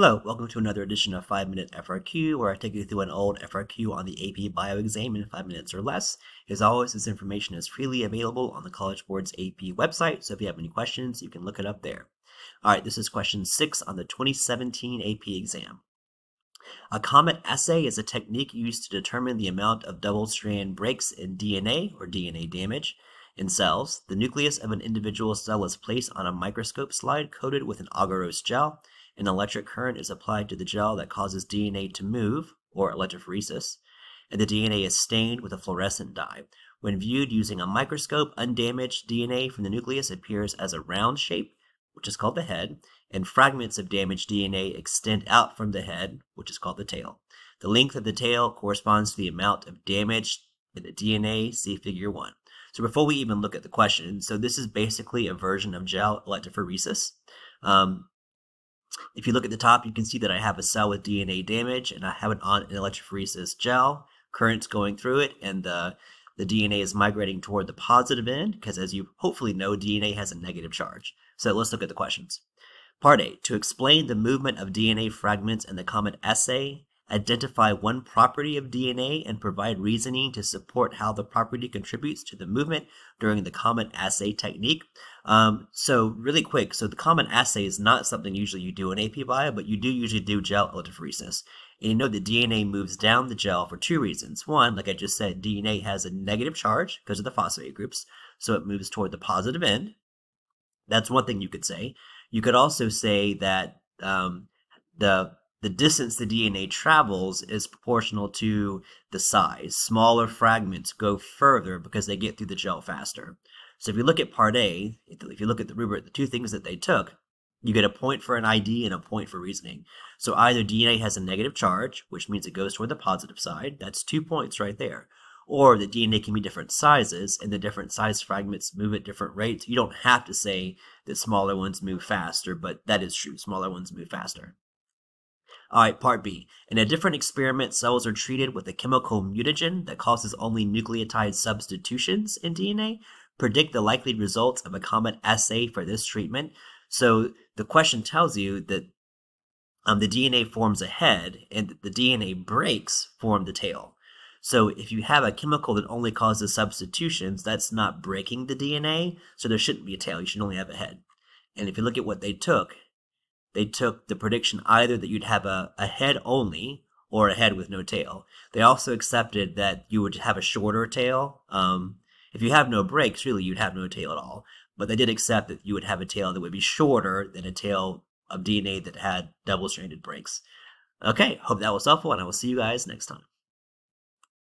Hello, welcome to another edition of 5 Minute FRQ, where I take you through an old FRQ on the AP Bio exam in 5 minutes or less. As always, this information is freely available on the College Board's AP website, so if you have any questions, you can look it up there. Alright, this is question 6 on the 2017 AP exam. A Comet assay is a technique used to determine the amount of double-strand breaks in DNA, or DNA damage, in cells. The nucleus of an individual cell is placed on a microscope slide coated with an agarose gel, an electric current is applied to the gel that causes DNA to move, or electrophoresis, and the DNA is stained with a fluorescent dye. When viewed using a microscope, undamaged DNA from the nucleus appears as a round shape, which is called the head, and fragments of damaged DNA extend out from the head, which is called the tail. The length of the tail corresponds to the amount of damage in the DNA, see figure 1. So before we even look at the question, so this is basically a version of gel electrophoresis. Um, if you look at the top, you can see that I have a cell with DNA damage and I have it on an electrophoresis gel, currents going through it, and the, the DNA is migrating toward the positive end because as you hopefully know, DNA has a negative charge. So let's look at the questions. Part A, to explain the movement of DNA fragments in the Comet assay, identify one property of DNA and provide reasoning to support how the property contributes to the movement during the Comet assay technique. Um, so really quick, so the Comet assay is not something usually you do in AP Bio, but you do usually do gel electrophoresis. And you know that DNA moves down the gel for two reasons. One, like I just said, DNA has a negative charge because of the phosphate groups, so it moves toward the positive end. That's one thing you could say. You could also say that um, the the distance the DNA travels is proportional to the size. Smaller fragments go further because they get through the gel faster. So if you look at part A, if you look at the rubric, the two things that they took, you get a point for an ID and a point for reasoning. So either DNA has a negative charge, which means it goes toward the positive side. That's two points right there. Or the DNA can be different sizes, and the different size fragments move at different rates. You don't have to say that smaller ones move faster, but that is true. Smaller ones move faster. All right, part B. In a different experiment, cells are treated with a chemical mutagen that causes only nucleotide substitutions in DNA. Predict the likely results of a comet assay for this treatment. So the question tells you that um, the DNA forms a head and the DNA breaks form the tail. So if you have a chemical that only causes substitutions, that's not breaking the DNA, so there shouldn't be a tail. You should only have a head. And if you look at what they took, they took the prediction either that you'd have a, a head only or a head with no tail. They also accepted that you would have a shorter tail. Um, if you have no breaks, really, you'd have no tail at all. But they did accept that you would have a tail that would be shorter than a tail of DNA that had double-stranded breaks. Okay, hope that was helpful, and I will see you guys next time.